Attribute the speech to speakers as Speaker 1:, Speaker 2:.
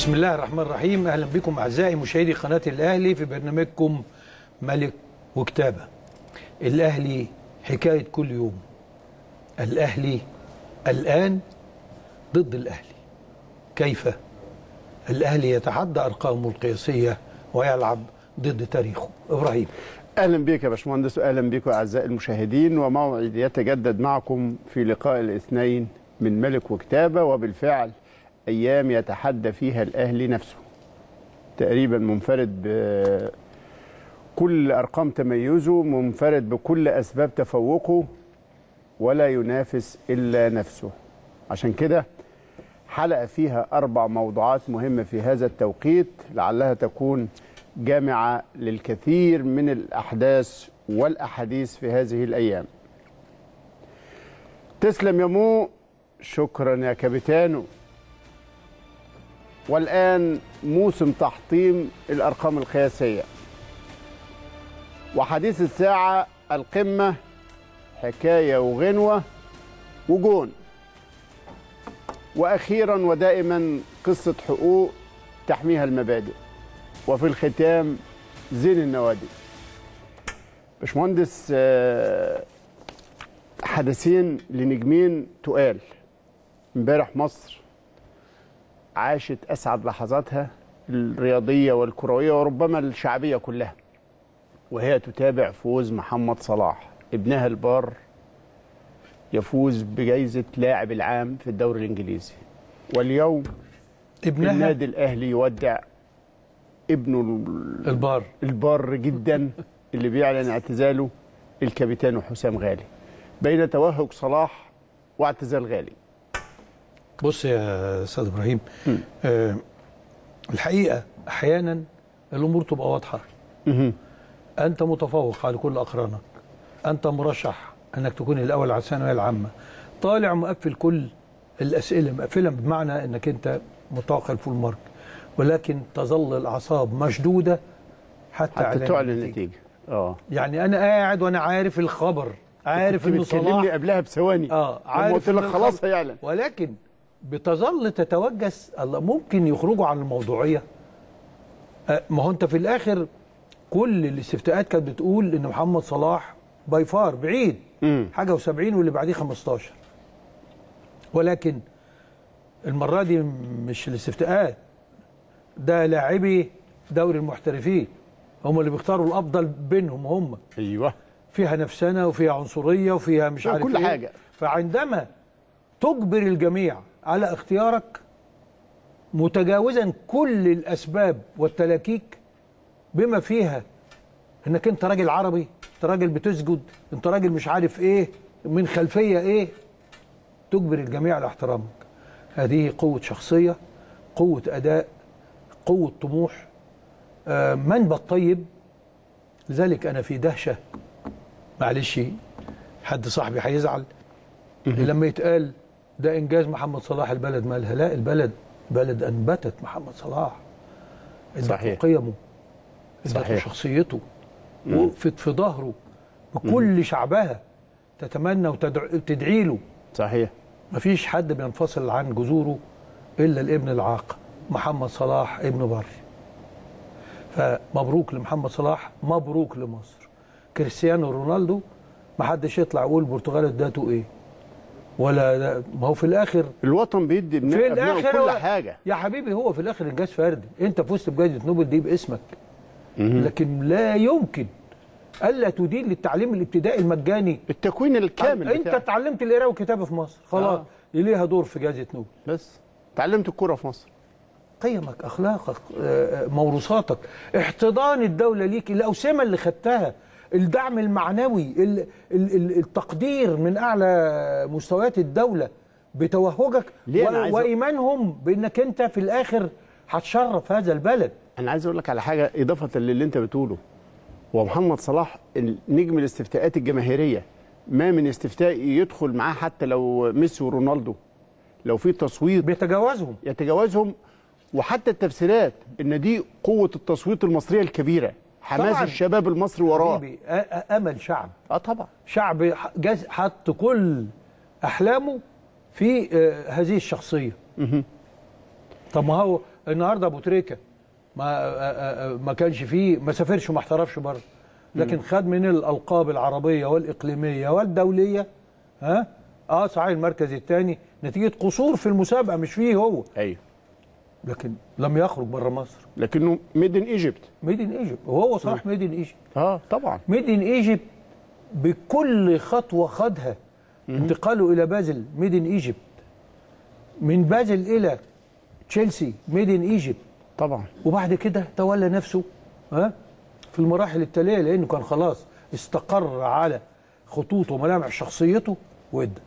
Speaker 1: بسم الله الرحمن الرحيم أهلا بكم أعزائي مشاهدي قناة الأهلي في برنامجكم ملك وكتابة. الأهلي حكاية كل يوم. الأهلي الآن ضد الأهلي. كيف؟ الأهلي يتحدى أرقامه القياسية ويلعب ضد تاريخه. إبراهيم.
Speaker 2: أهلا بك يا باشمهندس وأهلا بكم أعزائي المشاهدين وموعد يتجدد معكم في لقاء الاثنين من ملك وكتابة وبالفعل أيام يتحدى فيها الاهلي نفسه. تقريبا منفرد بكل أرقام تميزه منفرد بكل أسباب تفوقه ولا ينافس إلا نفسه. عشان كده حلقة فيها أربع موضوعات مهمه في هذا التوقيت لعلها تكون جامعة للكثير من الأحداث والأحاديث في هذه الأيام. تسلم يا مو. شكرا يا كابيتانو والآن موسم تحطيم الأرقام القياسية. وحديث الساعة القمة حكاية وغنوة وجون. وأخيرا ودائما قصة حقوق تحميها المبادئ. وفي الختام زين النوادي. باشمهندس حدثين لنجمين تقال. امبارح مصر عاشت أسعد لحظاتها الرياضية والكروية وربما الشعبية كلها. وهي تتابع فوز محمد صلاح ابنها البار يفوز بجائزه لاعب العام في الدوري الإنجليزي. واليوم
Speaker 1: ابنها؟
Speaker 2: النادي الأهلي يودع ابنه
Speaker 1: البار.
Speaker 2: البار جدا اللي بيعلن اعتزاله الكابتن حسام غالي. بين توهج صلاح واعتزال غالي.
Speaker 1: بص يا أستاذ إبراهيم آه الحقيقة أحيانا الأمور تبقى واضحة. أنت متفوق على كل أقرانك. أنت مرشح إنك تكون الأول على الثانوية العامة. طالع مقفل كل الأسئلة مقفله بمعنى إنك أنت متوقع الفول مارك. ولكن تظل الأعصاب مشدودة حتى,
Speaker 2: حتى تعلن النتيجة. آه.
Speaker 1: يعني أنا قاعد وأنا عارف الخبر عارف
Speaker 2: إنه
Speaker 1: صلاح.
Speaker 2: قبلها بثواني.
Speaker 1: آه عارف
Speaker 2: قلت لك خلاص هيعلن.
Speaker 1: ولكن بتظل تتوجس. الله ممكن يخرجوا عن الموضوعية. آه ما هو انت في الآخر كل الاستفتاءات كانت بتقول إن محمد صلاح باي فار بعيد.
Speaker 2: مم.
Speaker 1: حاجة و70 واللي بعديه 15 ولكن المرة دي مش الاستفتاءات. ده لاعبي دوري المحترفين. هم اللي بيختاروا الأفضل بينهم هم.
Speaker 2: أيوه.
Speaker 1: فيها نفسنه وفيها عنصرية وفيها مش عارف
Speaker 2: كل
Speaker 1: إيه.
Speaker 2: حاجة.
Speaker 1: فعندما تجبر الجميع على اختيارك متجاوزا كل الأسباب والتلاكيك بما فيها إنك أنت راجل عربي أنت راجل بتسجد أنت راجل مش عارف إيه من خلفية إيه تجبر الجميع على احترامك. هذه قوة شخصية قوة أداء قوة طموح. آه منبى الطيب لذلك أنا في دهشة. معلش حد صاحبي هيزعل. لما يتقال ده إنجاز محمد صلاح البلد مالها لا البلد بلد أنبتت محمد صلاح.
Speaker 2: صحيح.
Speaker 1: قيمه
Speaker 2: صحيح.
Speaker 1: شخصيته. وقفت في ظهره بكل شعبها تتمنى وتدعي له.
Speaker 2: صحيح.
Speaker 1: مفيش حد بينفصل عن جذوره إلا الإبن العاق محمد صلاح ابن بر فمبروك لمحمد صلاح مبروك لمصر. كريستيانو رونالدو ما حدش يطلع يقول البرتغال اداته إيه؟ ولا ما هو في الآخر
Speaker 2: الوطن بيدي ابن
Speaker 1: في الآخر
Speaker 2: كل حاجة.
Speaker 1: يا حبيبي هو في الآخر إنجاز فردي. أنت فزت بجائزة نوبل دي باسمك. لكن لا يمكن ألا تدين للتعليم الابتدائي المجاني.
Speaker 2: التكوين الكامل
Speaker 1: أنت
Speaker 2: بتاعك.
Speaker 1: اتعلمت القراءه والكتابة في مصر. خلاص.
Speaker 2: آه.
Speaker 1: ليها دور في جائزة نوبل.
Speaker 2: بس. اتعلمت الكورة في مصر.
Speaker 1: قيمك أخلاقك آه، موروثاتك. احتضان الدولة ليك. الأوسمة اللي خدتها الدعم المعنوي ال- ال- ال- التقدير من أعلى مستويات الدولة بتوهجك
Speaker 2: ليه؟ أنا عايز
Speaker 1: وإيمانهم بإنك أنت في الآخر هتشرف هذا البلد.
Speaker 2: أنا عايز أقول لك على حاجة إضافة للي أنت بتقوله. هو محمد صلاح نجم الاستفتاءات الجماهيرية ما من استفتاء يدخل معاه حتى لو ميسي ورونالدو. لو في تصويت
Speaker 1: بيتجاوزهم.
Speaker 2: يتجاوزهم. وحتى التفسيرات إن دي قوة التصويت المصرية الكبيرة. حماس
Speaker 1: طبعاً.
Speaker 2: الشباب المصري وراه.
Speaker 1: أمل شعب.
Speaker 2: آه طبعا.
Speaker 1: شعب حط كل أحلامه في آه، هذه الشخصية. طب ما هو النهارده أبو تريكة ما آه، آه، ما كانش فيه ما سافرش وما احترفش بره لكن خد من الألقاب العربية والإقليمية والدولية ها؟ آه صحيح المركز الثاني. نتيجة قصور في المسابقة مش فيه هو.
Speaker 2: أيوه.
Speaker 1: لكن لم يخرج بره مصر.
Speaker 2: لكنه made in Egypt
Speaker 1: made in Egypt وهو صلاح made in Egypt
Speaker 2: آه طبعا.
Speaker 1: made in Egypt بكل خطوة خدها. انتقاله إلى بازل made in Egypt من بازل إلى تشيلسي made in Egypt
Speaker 2: طبعا.
Speaker 1: وبعد كده تولى نفسه ها في المراحل التالية لأنه كان خلاص استقر على خطوط وملامح شخصيته وإدى.